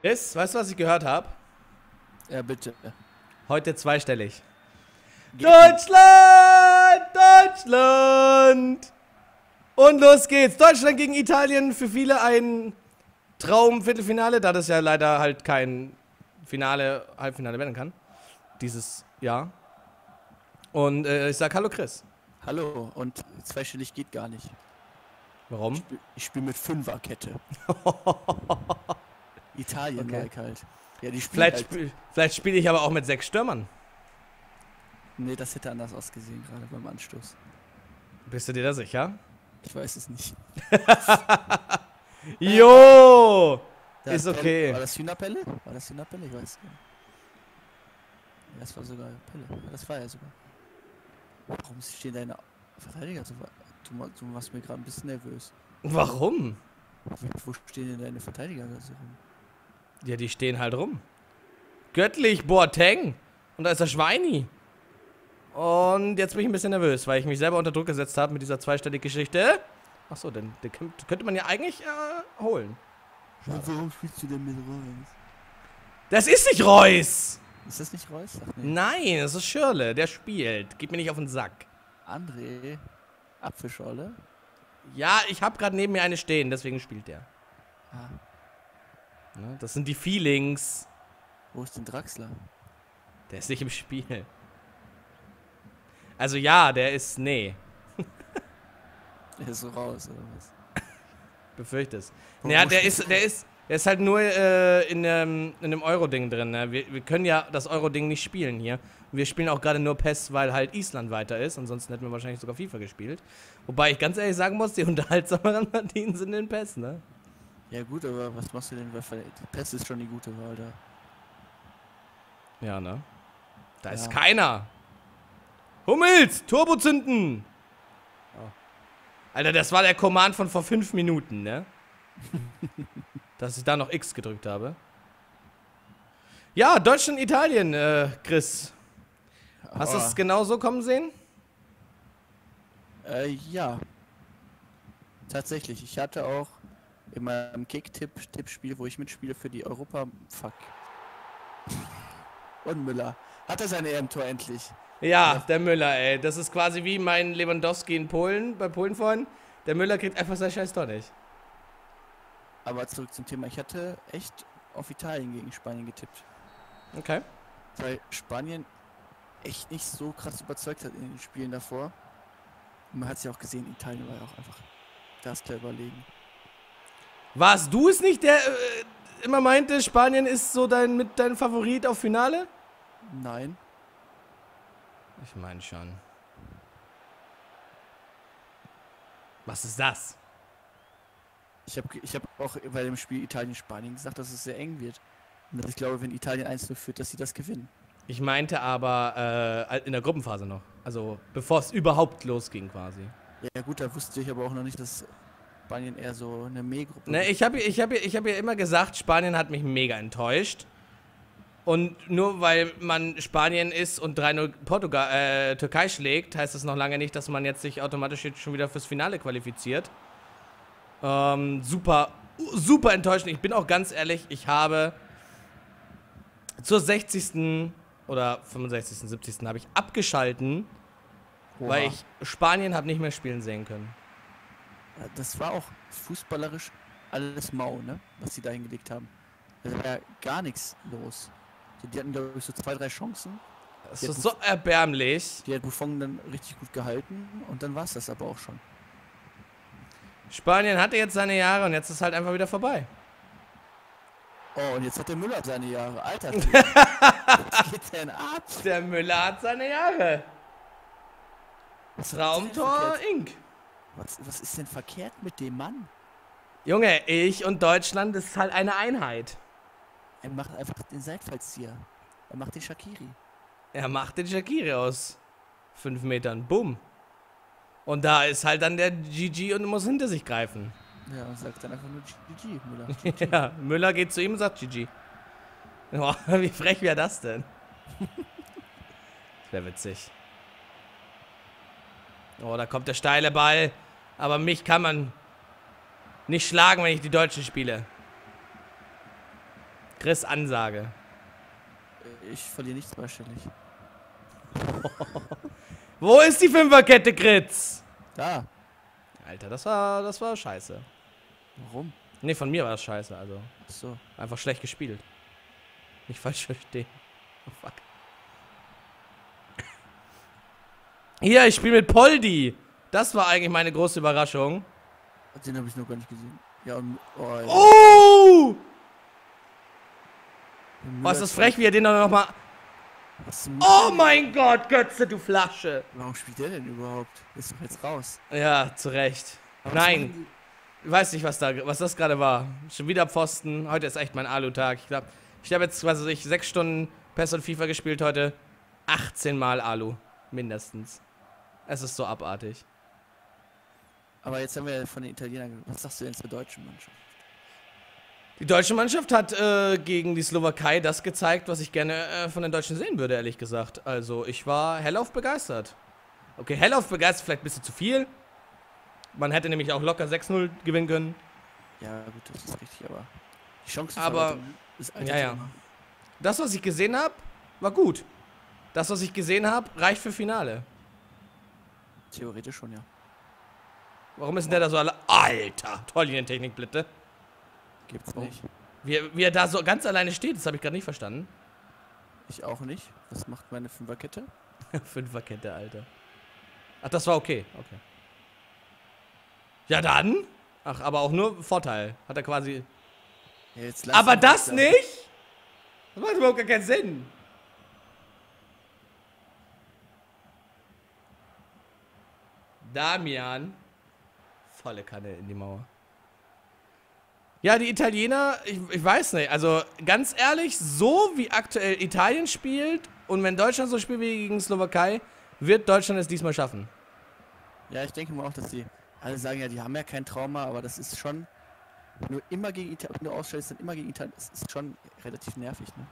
Chris, weißt du, was ich gehört habe? Ja, bitte. Heute zweistellig. Deutschland! Deutschland! Und los geht's. Deutschland gegen Italien. Für viele ein Traum-Viertelfinale, da das ja leider halt kein Finale, Halbfinale werden kann. Dieses Jahr. Und äh, ich sag Hallo Chris. Hallo, und zweistellig geht gar nicht. Warum? Ich spiele spiel mit Fünferkette. Italien Okay. like halt. Ja, die spielen Vielleicht, halt. vielleicht spiele ich aber auch mit sechs Stürmern. Nee, das hätte anders ausgesehen, gerade beim Anstoß. Bist du dir da sicher? Ich weiß es nicht. Jo! Da Ist Pelle- okay. War das Hühnerpelle? War das Hühnerpelle? Ich weiß es nicht. Das war sogar Pelle. Das war ja sogar. Warum stehen deine Verteidiger so weit? Du, ma- du machst mir gerade ein bisschen nervös. Warum? Wo, wo stehen denn deine Verteidiger da so rum? Ja, die stehen halt rum. Göttlich, Boateng. Und da ist der Schweini. Und jetzt bin ich ein bisschen nervös, weil ich mich selber unter Druck gesetzt habe mit dieser zweistelligen Geschichte. Achso, denn den könnt- könnte man ja eigentlich äh, holen. Warum spielst du denn mit Reus? Das ist nicht Reus! Ist das nicht Reus? Ach nee. Nein, das ist Schirle, der spielt. Gib mir nicht auf den Sack. André Apfelschorle. Ja, ich habe gerade neben mir eine stehen, deswegen spielt der. Ah, Ne, Das sind die Feelings. wo ist denn Draxler? Der ist nicht im Spiel. Also ja, der ist. Nee, Der ist so raus, oder was? befürchte es. Wo- Ja, wo der ist, der ist, der ist halt nur äh, in, dem, in dem Euro-Ding drin. Ne? Wir, wir können ja das Euro-Ding nicht spielen hier. Wir spielen auch gerade nur PES, weil halt Island weiter ist. Ansonsten hätten wir wahrscheinlich sogar FIFA gespielt. Wobei ich ganz ehrlich sagen muss, die unterhaltsameren Partien sind in PES, ne? Ja gut, aber was machst du denn? Die Pest ist schon die gute Wahl da. Ja, ne? Da ist Ja. keiner. Hummels, Turbo zünden. Oh. Alter, das war der Command von vor fünf Minuten, ne? Dass ich da noch X gedrückt habe. Ja, Deutschland, Italien, äh, Chris. Hast du es genau so kommen sehen? Äh, ja. Tatsächlich. Ich hatte auch in meinem Kick-Tipp-Tippspiel, wo ich mitspiele für die Europa. Fuck. Und Müller. Hat er sein EM-Tor endlich? Ja, Ja. der Müller, ey. Das ist quasi wie mein Lewandowski in Polen, bei Polen vorhin. Der Müller kriegt einfach sein scheiß Tor nicht. Aber zurück zum Thema. Ich hatte echt auf Italien gegen Spanien getippt. Okay. Weil Spanien echt nicht so krass überzeugt hat in den Spielen davor. Und man hat es ja auch gesehen, Italien war ja auch einfach das klar überlegen. Warst du es nicht, der äh, immer meinte, Spanien ist so dein, mit dein Favorit auf Finale? Nein. Ich meine schon. Was ist das? Ich habe ich hab auch bei dem Spiel Italien-Spanien gesagt, dass es sehr eng wird. Und dass ich glaube, wenn Italien 1-0 führt, dass sie das gewinnen. Ich meinte aber äh, in der Gruppenphase noch. Also bevor es überhaupt losging quasi. Ja gut, da wusste ich aber auch noch nicht, dass Spanien eher so eine Me-Gruppe Ne, ich habe ich hab, ich hab ja immer gesagt, Spanien hat mich mega enttäuscht. Und nur weil man Spanien ist und 3-0 Portugal, äh, Türkei schlägt, heißt das noch lange nicht, dass man jetzt sich automatisch jetzt schon wieder fürs Finale qualifiziert. Ähm, super, super enttäuschend. Ich bin auch ganz ehrlich, ich habe zur 60. oder 65., 70. habe ich abgeschalten, Oha. weil ich Spanien habe nicht mehr spielen sehen können. Das war auch fußballerisch alles mau, ne? Was sie da hingelegt haben. Da war ja gar nichts los. Die hatten, glaube ich, so zwei, drei Chancen. Das ist so erbärmlich. Die hat Buffon dann richtig gut gehalten und dann war es das aber auch schon. Spanien hatte jetzt seine Jahre und jetzt ist halt einfach wieder vorbei. Oh, und jetzt hat der Müller seine Jahre. Alter, was geht denn ab? Der Müller hat seine Jahre. Traumtor? Inc. Was, was ist denn verkehrt mit dem Mann? Junge, ich und Deutschland ist halt eine Einheit. Er macht einfach den Seitfallzieher. Er macht den Shakiri. Er macht den Shakiri aus fünf Metern. Bumm. Und da ist halt dann der GG und muss hinter sich greifen. Ja, und sagt dann einfach nur GG, Müller. Ja, Müller geht zu ihm und sagt GG. Boah, wie frech wäre das denn? Das wäre witzig. Oh, da kommt der steile Ball. Aber mich kann man nicht schlagen, wenn ich die Deutschen spiele. Chris, Ansage. Ich verliere nicht zweistellig. Wo ist die Fünferkette, Kritz? Da. Alter, das war, das war scheiße. Warum? Nee, von mir war das scheiße, also. Ach so. Einfach schlecht gespielt. Nicht falsch verstehen. Oh fuck. Hier, ich spiele mit Poldi. Das war eigentlich meine große Überraschung. Den habe ich noch gar nicht gesehen. Ja, und. Oh. Oh! Was ist frech, wie er den dann nochmal. Oh mein Gott, Götze, du Flasche. Warum spielt der denn überhaupt? Ist doch jetzt raus. Ja, zu Recht. Aber Nein. Ich weiß nicht, was, da, was das gerade war. Schon wieder Pfosten. Heute ist echt mein Alu-Tag. Ich glaube, ich habe jetzt, was weiß ich, sechs Stunden PES und FIFA gespielt heute. 18 Mal Alu. Mindestens. Es ist so abartig. Aber jetzt haben wir von den Italienern. Was sagst du denn zur deutschen Mannschaft? Die deutsche Mannschaft hat äh, gegen die Slowakei das gezeigt, was ich gerne äh, von den Deutschen sehen würde, ehrlich gesagt. Also, ich war hellauf begeistert. Okay, hellauf begeistert vielleicht ein bisschen zu viel. Man hätte nämlich auch locker 6-0 gewinnen können. Ja, gut, das ist richtig, aber. Die Chance Aber- ist Ja, ja. Das, was ich gesehen habe, war gut. Das, was ich gesehen habe, reicht für Finale. Theoretisch schon, ja. Warum ist denn der da so alle... Alter, Torlinientechnik, bitte. Gibt's Warum? nicht. Wie, er- wie er da so ganz alleine steht, das habe ich gerade nicht verstanden. Ich auch nicht. Was macht meine Fünferkette? Fünferkette, Alter. Ach, das war okay. Okay. Ja, dann. Ach, aber auch nur Vorteil. Hat er quasi... Ja, Aber das nicht? Das macht überhaupt gar keinen Sinn. Damian. Volle Kanne in die Mauer. Ja, die Italiener, ich, ich weiß nicht. Also ganz ehrlich, so wie aktuell Italien spielt und wenn Deutschland so spielt wie gegen Slowakei, wird Deutschland es diesmal schaffen. Ja, ich denke mal auch, dass die. Alle sagen ja, die haben ja kein Trauma, aber das ist schon. Nur immer gegen Italien, wenn du ausstellst, dann immer gegen Italien. Das ist schon relativ nervig, ne?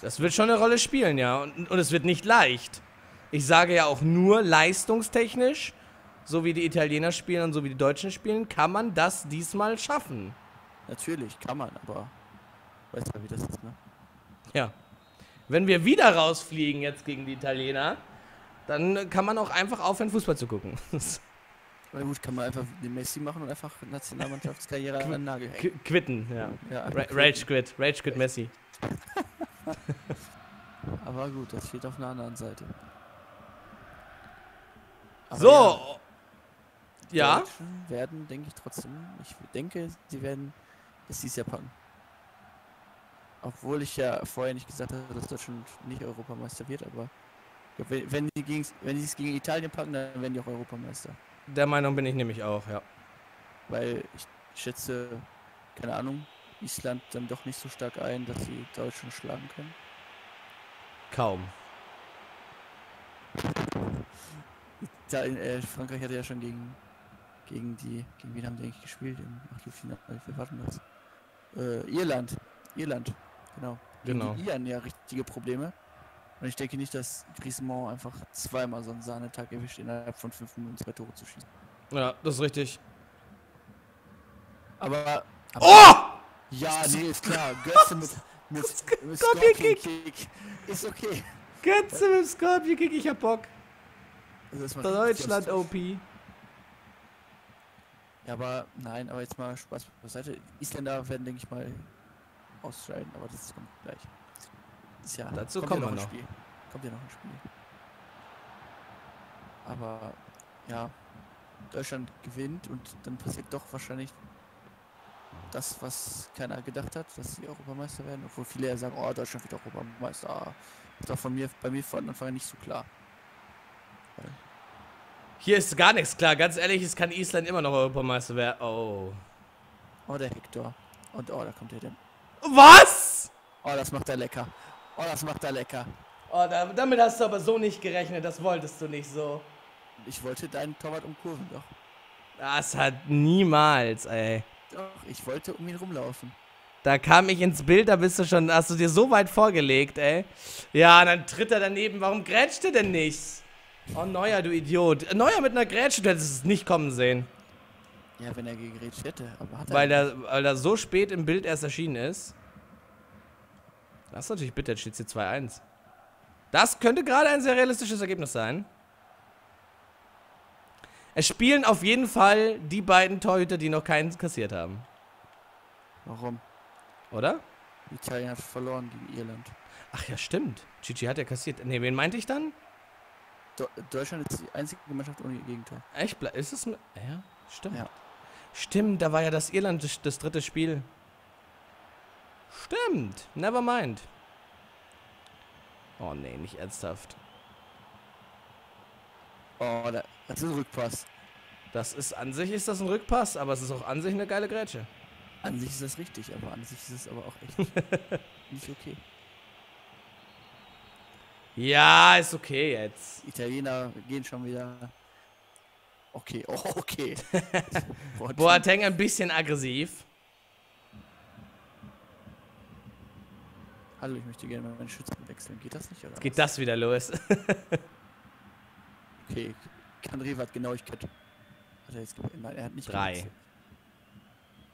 Das wird schon eine Rolle spielen, ja. Und, und es wird nicht leicht. Ich sage ja auch nur leistungstechnisch, so wie die Italiener spielen und so wie die Deutschen spielen, kann man das diesmal schaffen. Natürlich, kann man, aber. Weißt du, wie das ist, ne? Ja. Wenn wir wieder rausfliegen jetzt gegen die Italiener, dann kann man auch einfach aufhören, Fußball zu gucken. Na gut, kann man einfach den Messi machen und einfach Nationalmannschaftskarriere an den Nagel hängen. quitten, ja. Ja, Ra Rage quit, Rage quit Messi. Aber gut, das steht auf einer anderen Seite. Aber So. die Ja. Deutschen werden, denke ich trotzdem, ich denke, sie werden es dieses Jahr packen. Obwohl ich ja vorher nicht gesagt habe, dass Deutschland nicht Europameister wird, aber glaub, wenn, die gegen, wenn es gegen Italien packen, dann werden die auch Europameister. Der Meinung bin ich nämlich auch, ja. Weil ich schätze, keine Ahnung, Island dann doch nicht so stark ein, dass sie Deutschland schlagen können. Kaum. Da, äh, Frankreich hatte ja schon gegen, gegen die, gegen wen haben die eigentlich gespielt im Achtelfinale? Wir warten das. Äh, Irland. Irland, genau. Genau. Die Iren ja richtige Probleme. Und ich denke nicht, dass Griezmann einfach zweimal so einen Sahnetag erwischt, innerhalb von fünf Minuten zwei Tore zu schießen. Ja, das ist richtig. Aber, aber Oh! ja, nee, ist klar. Götze mit, mit, mit Scorpion Scorpion Kick. Ist okay. Götze mit dem Scorpion Kick, ich hab Bock. Also Deutschland OP. Ja, aber nein, aber jetzt mal Spaß beiseite. Isländer werden, denke ich mal, ausscheiden, aber das kommt gleich. Ist ja, Dazu kommt kommen ja noch. noch. Ein Spiel. Kommt ja noch ein Spiel. Aber ja, Deutschland gewinnt und dann passiert doch wahrscheinlich das, was keiner gedacht hat, dass sie Europameister werden, obwohl viele ja sagen, oh, Deutschland wird Europameister. Das war von mir, bei mir von Anfang an nicht so klar. Hier ist gar nichts klar. Ganz ehrlich, es kann Island immer noch Europameister werden. Oh. Oh, der Hector. Und oh, da kommt er denn. Was? Oh, das macht er lecker. Oh, das macht er lecker. Oh, da, damit hast du aber so nicht gerechnet. Das wolltest du nicht so. Ich wollte deinen Torwart umkurven, doch. Das hat niemals, ey. Doch, ich wollte um ihn rumlaufen. Da kam ich ins Bild, da bist du schon, hast du dir so weit vorgelegt, ey. Ja, dann tritt er daneben. Warum grätscht er denn nicht? Oh, Neuer, du Idiot. Neuer mit einer Grätsche, du hättest es nicht kommen sehen. Ja, wenn er gegrätscht hätte, aber hat er Weil er, weil er so spät im Bild erst erschienen ist. Das ist natürlich bitter, jetzt steht hier 2-1. Das könnte gerade ein sehr realistisches Ergebnis sein. Es spielen auf jeden Fall die beiden Torhüter, die noch keinen kassiert haben. Warum? Oder? Italien hat verloren gegen Irland. Ach ja, stimmt. Gigi hat ja kassiert. Ne, wen meinte ich dann? Deutschland ist die einzige Mannschaft ohne Gegentor. Echt? Ist es. Ja, stimmt. Ja. Stimmt, da war ja das Irland das, dritte Spiel. Stimmt. Never mind. Oh nee, nicht ernsthaft. Oh, da, das ist ein Rückpass. Das ist an sich ist das ein Rückpass, aber es ist auch an sich eine geile Grätsche. An sich ist das richtig, aber an sich ist es aber auch echt nicht okay. Ja, ist okay jetzt. Italiener gehen schon wieder. Okay, oh, okay. Boah, Boateng ein bisschen aggressiv. Hallo, ich möchte gerne mal meinen Schützen wechseln. Geht das nicht? Oder Geht was? das wieder los? Okay, Kanri hat Genauigkeit. Hat er jetzt Nein, er hat nicht Drei. gewechselt.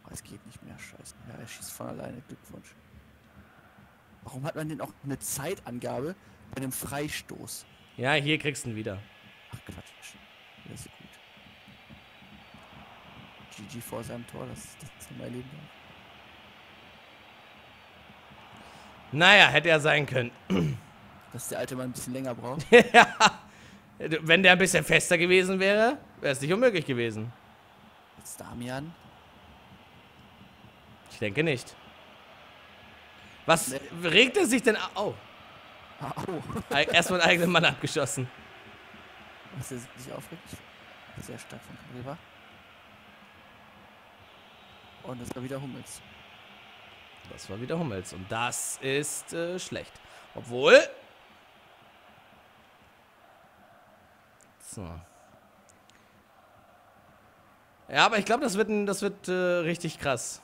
Oh, es geht nicht mehr, scheiße. Ja, er schießt von alleine. Glückwunsch. Warum hat man denn auch eine Zeitangabe bei einem Freistoß? ja, hier kriegst du ihn wieder. Ach Quatsch. Das ist gut. GG vor seinem Tor, das, das ist mein Leben. Naja, hätte er sein können. Dass der alte Mann ein bisschen länger braucht. ja. Wenn der ein bisschen fester gewesen wäre, wäre es nicht unmöglich gewesen. Jetzt Damian. Ich denke nicht. Was regt er sich denn au- Oh, erstmal einen eigenen Mann abgeschossen. Was er sich aufregt. Sehr stark von Riva. Und das war wieder Hummels. Das war wieder Hummels und das ist äh, schlecht. Obwohl. So. Ja, aber ich glaube, das wird, ein, das wird äh, richtig krass.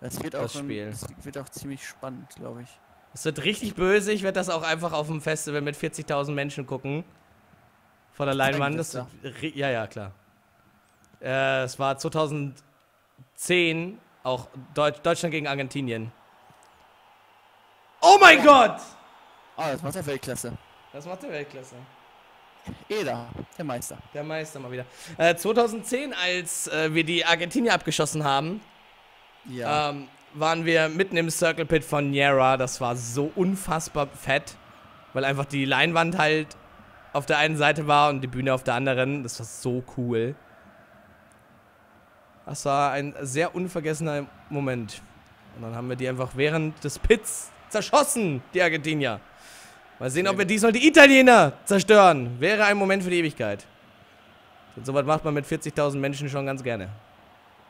Das wird auch, Das ein, Spiel. das wird auch ziemlich spannend, glaube ich. Es wird richtig böse. Ich werde das auch einfach auf dem Festival mit 40.000 Menschen gucken. Vor der Leinwand. Das ja, ja, klar. Äh, es war 2010 auch Deutsch, Deutschland gegen Argentinien. Oh mein Gott! Ah, das macht der Weltklasse. Das macht der Weltklasse. Eda, der Meister. Der Meister mal wieder. Äh, 2010, als äh, wir die Argentinier abgeschossen haben, Ja. ähm, waren wir mitten im Circle Pit von Niera. Das war so unfassbar fett, weil einfach die Leinwand halt auf der einen Seite war und die Bühne auf der anderen. Das war so cool. Das war ein sehr unvergessener Moment. Und dann haben wir die einfach während des Pits zerschossen, die Argentinier. Mal sehen, ob wir diesmal die Italiener zerstören. Wäre ein Moment für die Ewigkeit. Und sowas macht man mit 40.000 Menschen schon ganz gerne.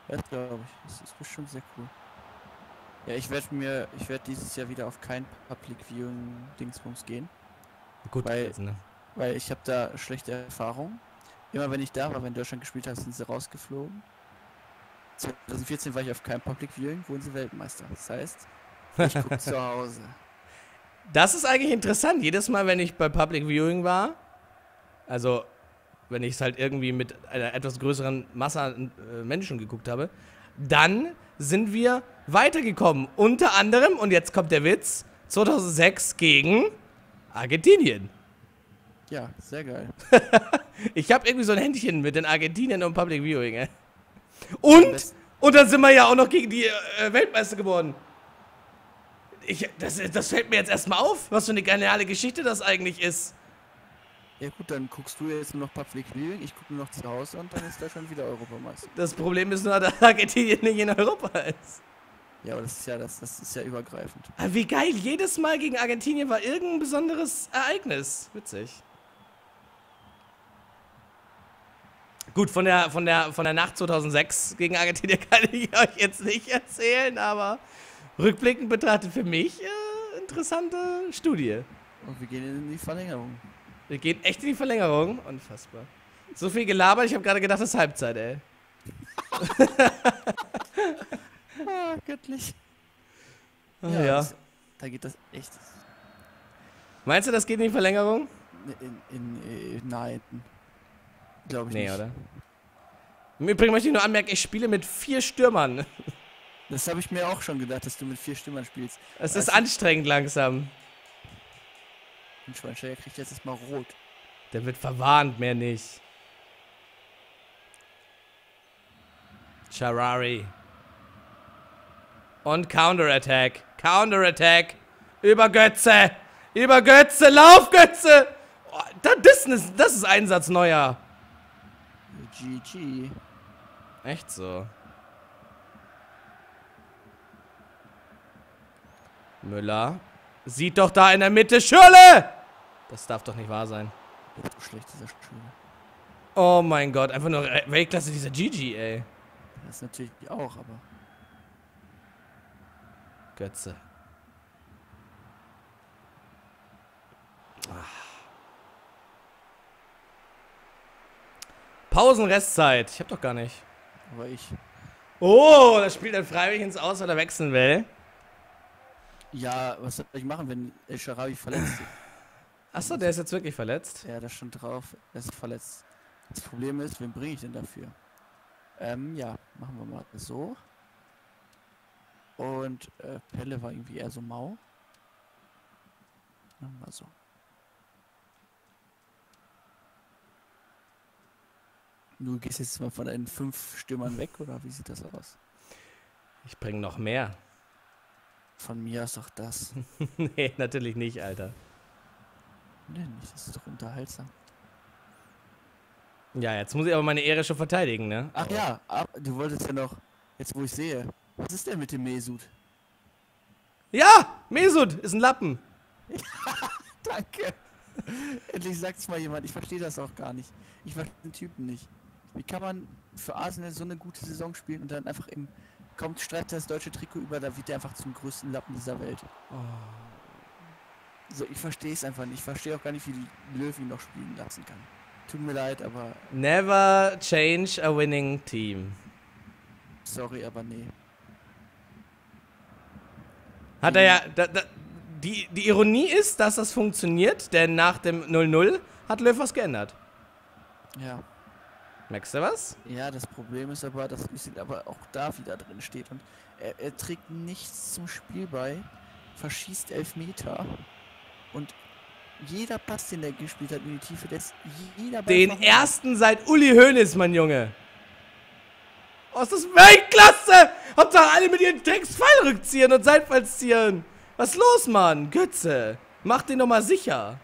Das glaube ich. Das ist bestimmt sehr cool. Ja, ich werde mir, ich werde dieses Jahr wieder auf kein Public Viewing Dingsbums gehen, Gut, Weil- also, ne? weil ich habe da schlechte Erfahrungen. Immer wenn ich da war, wenn Deutschland gespielt hat, sind sie rausgeflogen. 2014 war ich auf keinem Public Viewing, wurden sie Weltmeister. Das heißt, ich gucke zu Hause. Das ist eigentlich interessant. Jedes Mal, wenn ich bei Public Viewing war, also wenn ich es halt irgendwie mit einer etwas größeren Masse an äh, Menschen geguckt habe, dann sind wir weitergekommen. Unter anderem, und jetzt kommt der Witz, 2006 gegen Argentinien. Ja, sehr geil. Ich habe irgendwie so ein Händchen mit den Argentiniern und Public Viewing. Ey. Und, und dann sind wir ja auch noch gegen die äh, Weltmeister geworden. Ich, das, das fällt mir jetzt erstmal auf, was für eine geniale Geschichte das eigentlich ist. Ja gut, dann guckst du jetzt nur noch Public Viewing, ich gucke nur noch zu Hause und dann ist Deutschland wieder Europameister. Das Problem ist nur, dass Argentinien nicht in Europa ist. Ja, aber das ist ja das, das ist ja übergreifend. Aber wie geil, jedes Mal gegen Argentinien war irgendein besonderes Ereignis. Witzig. Gut, von der, von der, von der Nacht 2006 gegen Argentinien kann ich euch jetzt nicht erzählen, aber rückblickend betrachtet für mich äh, interessante Studie. Und wir gehen in die Verlängerung. Wir gehen echt in die Verlängerung. Unfassbar. So viel gelabert, ich habe gerade gedacht, das ist Halbzeit, ey. Ah, göttlich. Ah, ja. das- Da geht das echt Meinst du, das geht in die Verlängerung? in, in, in, in nein. Glaube ich Nee, nicht. oder? Im Übrigen möchte ich nur anmerken, ich spiele mit vier Stürmern. Das habe ich mir auch schon gedacht, dass du mit vier Stürmern spielst. Es ist du- anstrengend langsam. Und Schweinsteiger kriegt jetzt erstmal rot. Der wird verwarnt, mehr nicht. Charari. Und Counterattack. Counterattack. Über Götze. Über Götze. Lauf, Götze. Oh, da- das, ist, das ist Einsatz neuer. GG. Echt so. Müller. Sieht doch da in der Mitte Schürle. Das darf doch nicht wahr sein. So schlecht, dieser Schule. Oh mein Gott, einfach nur Weltklasse dieser Gigi, ey. Das ist natürlich auch, aber. Götze. Ah. Pausenrestzeit. Ich hab doch gar nicht. Aber ich. Oh, das spielt dann freiwillig ins Aus, weil er wechseln will. Ja, was soll ich machen, wenn El Sharawi verletzt ist? Achso, der ist jetzt wirklich verletzt. Ja, da stand drauf, er ist verletzt. Das Problem ist, wen bringe ich denn dafür? Ähm, ja, machen wir mal so. Und äh, Pelle war irgendwie eher so mau. Machen wir so. Du gehst jetzt mal von deinen fünf Stürmern weg, oder wie sieht das aus? Ich bring noch mehr. Von mir ist doch das. nee, natürlich nicht, Alter. Nee, nicht, das ist doch unterhaltsam. Ja, jetzt muss ich aber meine Ehre schon verteidigen, ne? Ach ja, ab, du wolltest ja noch, jetzt wo ich sehe, was ist denn mit dem Mesut? Ja, Mesut ist ein Lappen. Danke. Endlich sagt's mal jemand. Ich verstehe das auch gar nicht. Ich verstehe den Typen nicht. Wie kann man für Arsenal so eine gute Saison spielen und dann einfach im kommt streitet das deutsche Trikot über, da wird er einfach zum größten Lappen dieser Welt. So, ich verstehe es einfach nicht. Ich verstehe auch gar nicht, wie Löw ihn noch spielen lassen kann. Tut mir leid, aber Never change a winning team. sorry, aber nee. Hat er ja. Da, da, die, die Ironie ist, dass das funktioniert, denn nach dem 0-0 hat Löw was geändert. Ja. Merkst du was? Ja, das Problem ist aber, dass Özil aber auch da wieder drin steht und er, er trägt nichts zum Spiel bei, verschießt Elfmeter und jeder Pass, den er gespielt hat in die Tiefe, der ist jeder Ball Den ersten seit Uli Hoeneß, mein Junge. Oh, ist das Weltklasse! Hauptsache alle mit ihren Drecks Fallrückziehern und Seitfallsziehern. Was ist los, Mann? Götze, mach den doch mal sicher.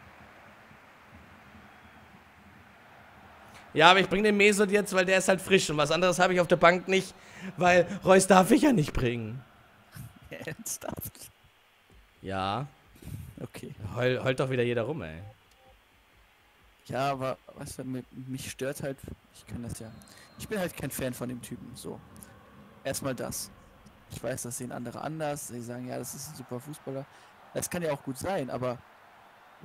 Ja, aber ich bring den Mesut jetzt, weil der ist halt frisch und was anderes habe ich auf der Bank nicht, weil Reus darf ich ja nicht bringen. Ernsthaft? Ja, Okay. heul, heult doch wieder jeder rum, ey. Ja, aber weißt du, mi- mich stört halt, ich kann das ja. Ich bin halt kein Fan von dem Typen, so. Erstmal das. Ich weiß, das sehen andere anders. Sie sagen, ja, das ist ein super Fußballer. Das kann ja auch gut sein, aber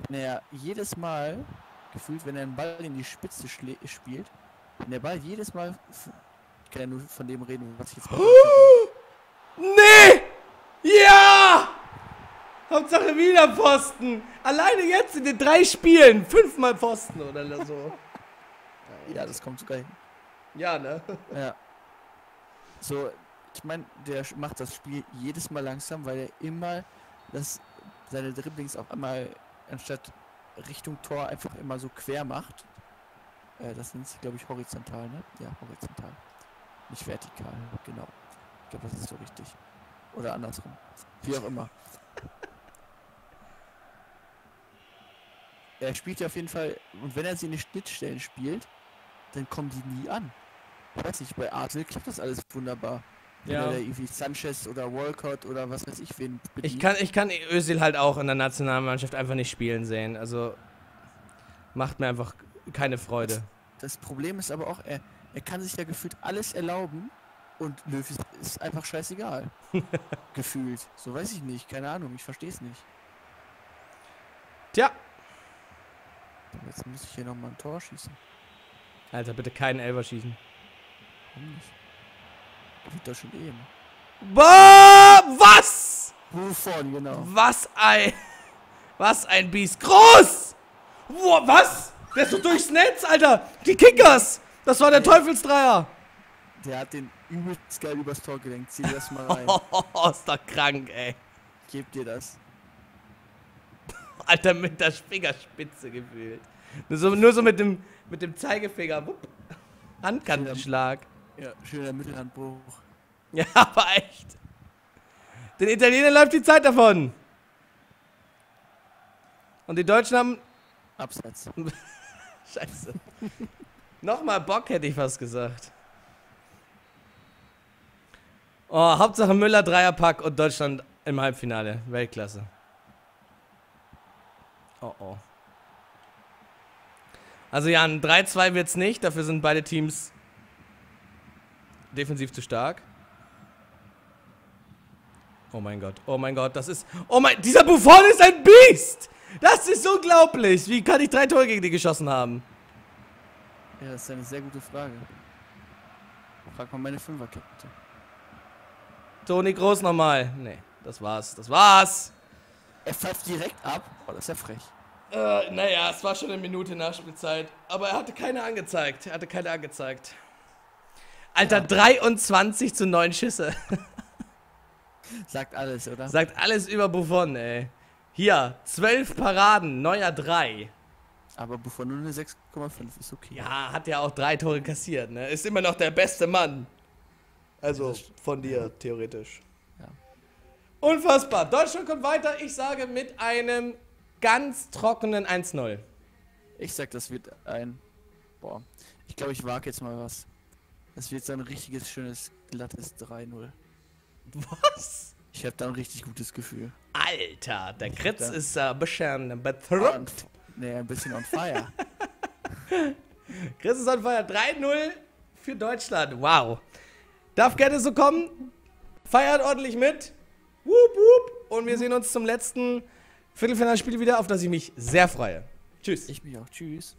wenn er jedes Mal, gefühlt, wenn er einen Ball in die Spitze spielt, wenn der Ball jedes Mal, ich kann ja nur von dem reden, was ich jetzt gerade Nee! Hauptsache wieder Pfosten. Alleine jetzt in den drei Spielen. Fünfmal Pfosten oder so. Ja, das kommt sogar hin. Ja, ne? Ja. So, ich meine, der macht das Spiel jedes Mal langsam, weil er immer das, seine Dribblings auf einmal anstatt Richtung Tor einfach immer so quer macht. Äh, das nennt sich, glaube ich, horizontal, ne? Ja, horizontal. Nicht vertikal, genau. Ich glaube, das ist so richtig. Oder andersrum. Wie auch immer. Er spielt ja auf jeden Fall, und wenn er sie in die Schnittstellen spielt, dann kommen die nie an. Ich weiß nicht, bei Arsenal klappt das alles wunderbar. Wenn Ja. er irgendwie Sanchez oder Walcott oder was weiß ich wen Ich bedient. kann, ich kann Özil halt auch in der Nationalmannschaft einfach nicht spielen sehen. Also macht mir einfach keine Freude. Das Problem ist aber auch, er, er kann sich ja gefühlt alles erlauben und Löw ist, ist einfach scheißegal. gefühlt. So weiß ich nicht, keine Ahnung, ich verstehe es nicht. Tja. Jetzt muss ich hier nochmal ein Tor schießen. Alter, bitte keinen Elber schießen. Warum nicht? Wird doch schon eh. ne? Boah, was? Wovon, genau. Was ein. Was ein Biest. Groß! Boah, was? Der ist doch durchs Netz, Alter. Die Kickers. Das war der Teufelsdreier. Der hat den übelst geil übers Tor gelenkt. Zieh dir das mal rein. Oh, ist doch krank, ey. Geb dir das. Alter, mit der Fingerspitze gefühlt. Nur so, nur so mit, dem, mit dem Zeigefinger. Wupp. Handkantenschlag. Ja, schöner Mittelhandbruch. Ja, aber echt. Den Italienern läuft die Zeit davon. Und die Deutschen haben. Abseits. Scheiße. Nochmal Bock, hätte ich fast gesagt. Oh, Hauptsache Müller Dreierpack und Deutschland im Halbfinale. Weltklasse. Oh oh. Also ja, ein 3-2 wird's nicht, dafür sind beide Teams defensiv zu stark. Oh mein Gott, oh mein Gott, das ist. Oh mein. Dieser Buffon ist ein Biest! Das ist unglaublich! Wie kann ich drei Tore gegen die geschossen haben? Ja, das ist eine sehr gute Frage. Frag mal meine Fünferkette. Toni Groß nochmal. Nee, das war's, das war's! Er pfeift direkt ab. Oh, das ist ja frech. Äh, naja, es war schon eine Minute Nachspielzeit. Aber er hatte keine angezeigt. Er hatte keine angezeigt. Alter, 23 zu 9 Schüsse. Sagt alles, oder? Sagt alles über Buffon, ey. Hier, 12 Paraden, neuer 3. Aber Buffon nur eine 6,5 ist okay. Ja, hat ja auch drei Tore kassiert, ne? Ist immer noch der beste Mann. Also von dir, theoretisch. Ja. Unfassbar. Deutschland kommt weiter, ich sage mit einem ganz trockenen 1-0. Ich sag, das wird ein. Boah. Ich glaube, ich wage jetzt mal was. Das wird so ein richtiges, schönes, glattes 3-0. Was? Ich habe da ein richtig gutes Gefühl. Alter, der Kritz ist ein bisschen On, betrunken. nee, ein bisschen on fire. Chris ist on fire. 3-0 für Deutschland. Wow. Darf gerne so kommen. Feiert ordentlich mit. Wup, wup. Und wir sehen uns zum letzten Viertelfinalspiel wieder, auf das ich mich sehr freue. Tschüss. ich mich auch. Tschüss.